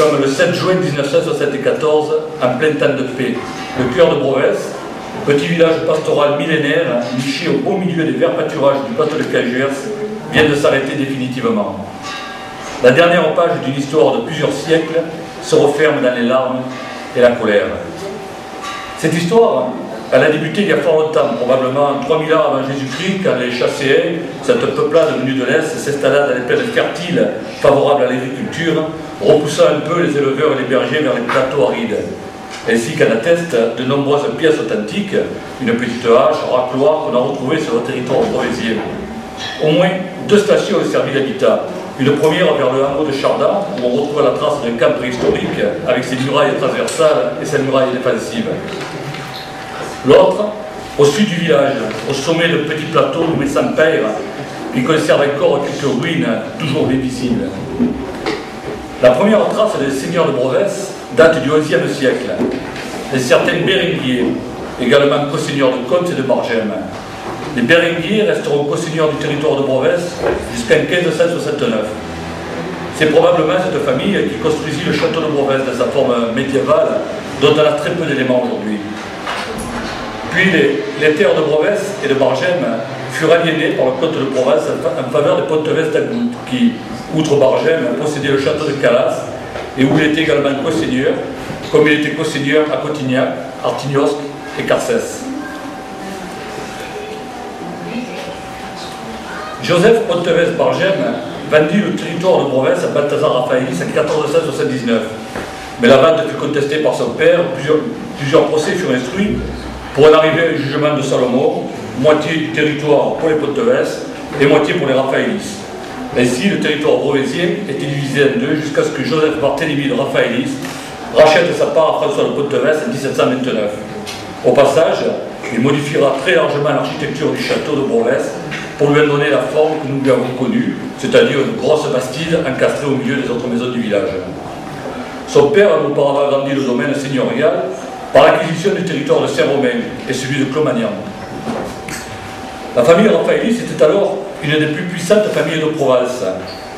sommes le 7 juin 1974, en plein temps de paix. Le cœur de Brovès, petit village pastoral millénaire, niché au beau milieu des verts pâturages du plateau de Cagers, vient de s'arrêter définitivement. La dernière page d'une histoire de plusieurs siècles se referme dans les larmes et la colère. Cette histoire, elle a débuté il y a fort longtemps, probablement 3000 ans avant Jésus-Christ, quand les Chasséens, cette peuplade venue de l'Est, s'installa dans les plaines fertiles favorables à l'agriculture, repoussant un peu les éleveurs et les bergers vers les plateaux arides. Ainsi qu'en attestent de nombreuses pièces authentiques, une petite hache, un racloir qu'on a retrouvé sur le territoire brovésien. Au moins deux stations ont servi d'habitat. Une première vers le hameau de Chardin, où on retrouve la trace d'un camp préhistorique avec ses murailles transversales et ses murailles défensives. L'autre, au sud du village, au sommet d'un petit plateau nommé Saint-Père, qui conserve encore quelques ruines toujours visibles. La première trace des seigneurs de Brovès date du XIe siècle. Un certain Bérenguier, également co-seigneur de Comte et de Bargem. Les Bérenguiers resteront co-seigneurs du territoire de Brovès jusqu'en 1569. C'est probablement cette famille qui construisit le château de Brovès dans sa forme médiévale, dont on a très peu d'éléments aujourd'hui. Puis les, terres de Brovès et de Bargem furent aliénées par le comte de Provence en faveur des Pontevès d'Agout, qui, outre Bargem, possédait le château de Calas et où il était également co-seigneur, comme il était co-seigneur à Cotignac, Artignosc et Carcès. Joseph Pontevès Bargem vendit le territoire de Provence à Balthazar Raphaëlis en 1479. Mais la vente fut contestée par son père, plusieurs procès furent instruits pour en arriver au jugement de Salomon, moitié du territoire pour les Pontevès et moitié pour les Raphaélis. Ainsi, le territoire brovésien était divisé en deux jusqu'à ce que Joseph Barthélemy de Raphaélis rachète sa part à François de Pontevès en 1729. Au passage, il modifiera très largement l'architecture du château de Brovès pour lui en donner la forme que nous lui avons connue, c'est-à-dire une grosse bastide encastrée au milieu des autres maisons du village. Son père a auparavant agrandi le domaine seigneurial par l'acquisition du territoire de Saint-Romain et celui de Clomagnan. La famille Raphaélis était alors une des plus puissantes familles de Provence.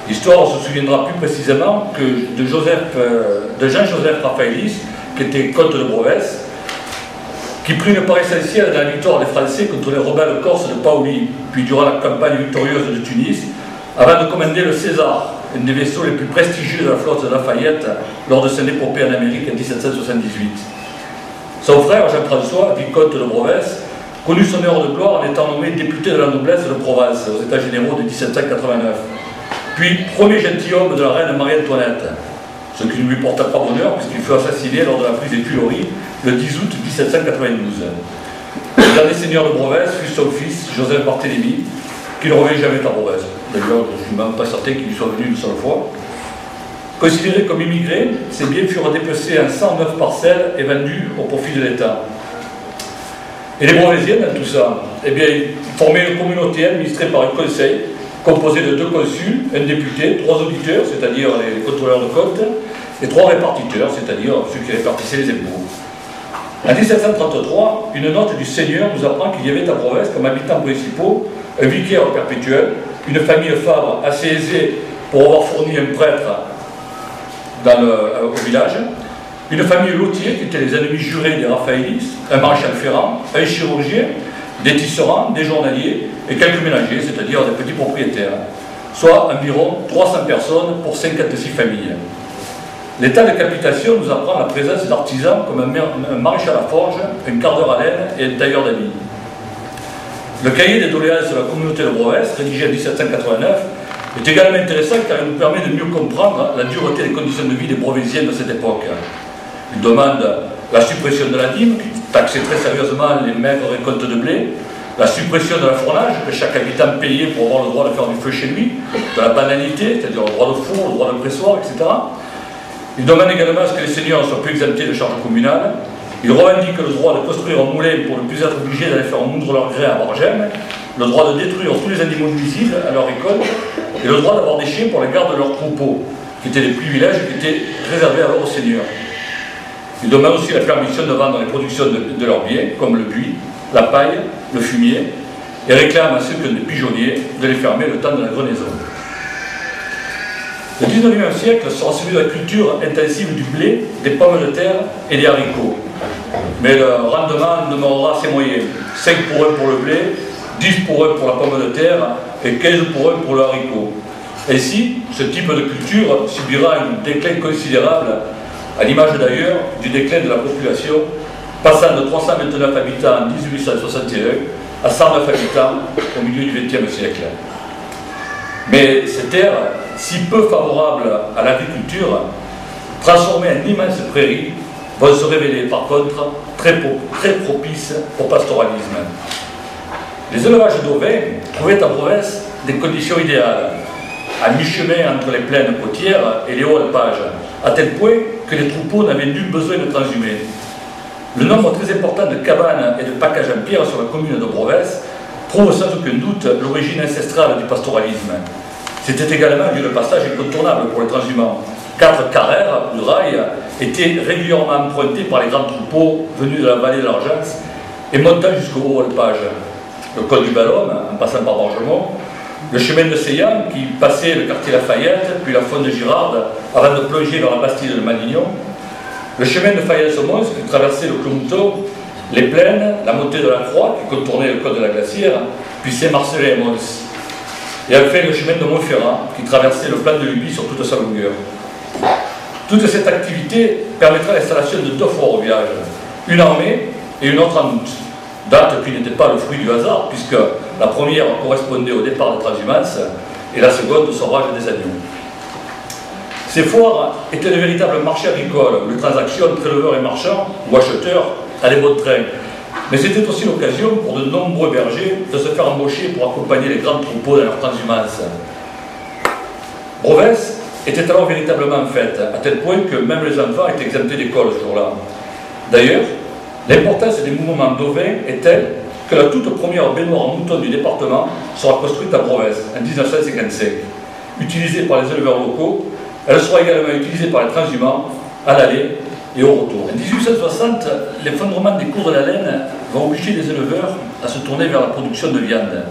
L'histoire se souviendra plus précisément que de, euh, Jean-Joseph Raphaélis, qui était comte de Brovès, qui prit une part essentielle dans la victoire des Français contre les rebelles corses de Paoli, puis durant la campagne victorieuse de Tunis, avant de commander le César, un des vaisseaux les plus prestigieux de la flotte de Lafayette lors de son épopée en Amérique en 1778. Son frère, Jean-François, vicomte de Brovès, connut son heure de gloire en étant nommé député de la noblesse de Provence aux États généraux de 1789, puis premier gentilhomme de la reine Marie-Antoinette, ce qui ne lui porta pas bonheur puisqu'il fut assassiné lors de la prise des Tuileries le 10 août 1792. Le dernier seigneur de Brovès fut son fils, Joseph Barthélemy, qui ne revient jamais à Brovès. D'ailleurs, je ne suis même pas certain qu'il soit venu une seule fois. Considérés comme immigrés, ces biens furent dépecés en 109 parcelles et vendus au profit de l'État. Et les Brouvésiens, dans tout ça, eh bien, formaient une communauté administrée par un conseil composé de deux consuls, un député, trois auditeurs, c'est-à-dire les contrôleurs de comptes, et trois répartiteurs, c'est-à-dire ceux qui répartissaient les impôts. En 1733, une note du Seigneur nous apprend qu'il y avait à Provence comme habitants principaux un vicaire perpétuel, une famille Fabre assez aisée pour avoir fourni un prêtre euh, au village, une famille lotier qui était les ennemis jurés des Raphaélis, un maréchal ferrant, un chirurgien, des tisserands, des journaliers et quelques ménagers, c'est-à-dire des petits propriétaires, soit environ 300 personnes pour 56 familles. L'état de capitation nous apprend la présence d'artisans comme un, maréchal à forge, un quart à laine et un tailleur d'habits. Le cahier des doléances de la communauté de Brovès, rédigé en 1789, est également intéressant car il nous permet de mieux comprendre la dureté des conditions de vie des Provinciens de cette époque. Il demande la suppression de la dîme, qui taxait très sérieusement les maigres récoltes de blé, la suppression de la fournage, que chaque habitant payait pour avoir le droit de faire du feu chez lui, de la banalité, c'est-à-dire le droit de four, le droit de pressoir, etc. Il demande également à ce que les seigneurs soient plus exemptés de charges communales. Il revendique le droit de construire un moulin pour ne plus être obligé d'aller faire moudre leur grès à Borgem, le droit de détruire tous les animaux nuisibles à leur récolte et le droit d'avoir des chiens pour la garde de leurs troupeaux, qui étaient des privilèges qui étaient réservés alors aux seigneurs. Il demande aussi la permission de vendre les productions de, leurs biens, comme le buis, la paille, le fumier, et réclame à ceux que pigeonniers de les fermer le temps de la grenaison. Le 19e siècle sera celui de la culture intensive du blé, des pommes de terre et des haricots. Mais le rendement demeurera assez moyen. 5 pour 1 pour le blé, 10 pour 1 pour la pomme de terre et 15 pour 1 pour le haricot? Ainsi, ce type de culture subira un déclin considérable, à l'image d'ailleurs du déclin de la population, passant de 329 habitants en 1861 à 109 habitants au milieu du XXe siècle. Mais ces terres, si peu favorables à l'agriculture, transformées en immenses prairies, vont se révéler par contre très, très propices au pastoralisme. Les élevages d'ovins trouvaient en province des conditions idéales, à mi-chemin entre les plaines côtières et les hauts alpages, à tel point que les troupeaux n'avaient nul besoin de transhumer. Le nombre très important de cabanes et de packages en pierre sur la commune de prouve sans aucun doute l'origine ancestrale du pastoralisme. C'était également un lieu de passage incontournable pour les transhumants. Quatre carrères ou rail étaient régulièrement empruntés par les grands troupeaux venus de la vallée de l'Argence et montant jusqu'au haut alpage. Le col du Ballon, en passant par Bargemont, le chemin de Seillan qui passait le quartier Lafayette, puis la faune de Girarde, avant de plonger vers la Bastille de Malignon, le chemin de Fayence-Mons qui traversait le Clomto, les plaines, la montée de la Croix qui contournait le col de la Glacière, puis Saint-Marcelin et Mons. Et enfin le chemin de Montferrand qui traversait le plan de Lubie sur toute sa longueur. Toute cette activité permettra l'installation de deux forts au village, une armée et une autre en août date qui n'était pas le fruit du hasard, puisque la première correspondait au départ de transhumance et la seconde au sauvage des agneaux. Ces foires étaient de véritables marchés agricoles, où les transactions entre éleveurs et marchands ou acheteurs allaient bon train. Mais c'était aussi l'occasion pour de nombreux bergers de se faire embaucher pour accompagner les grands troupeaux dans leur transhumance. Brovès était alors véritablement faite, à tel point que même les enfants étaient exemptés d'école ce jour-là. D'ailleurs, L'importance des mouvements d'ovins est telle que la toute première baignoire en mouton du département sera construite à Provence en 1955. Utilisée par les éleveurs locaux, elle sera également utilisée par les transhumants à l'aller et au retour. En 1860, l'effondrement des cours de la laine va obliger les éleveurs à se tourner vers la production de viande.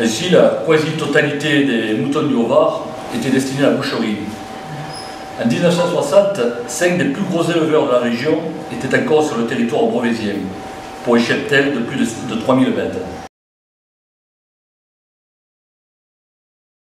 Ainsi, la quasi-totalité des moutons du Haut-Var était destinée à la boucherie. En 1960, cinq des plus gros éleveurs de la région étaient encore sur le territoire brovésien, pour un cheptel de plus de, de 3000 bêtes.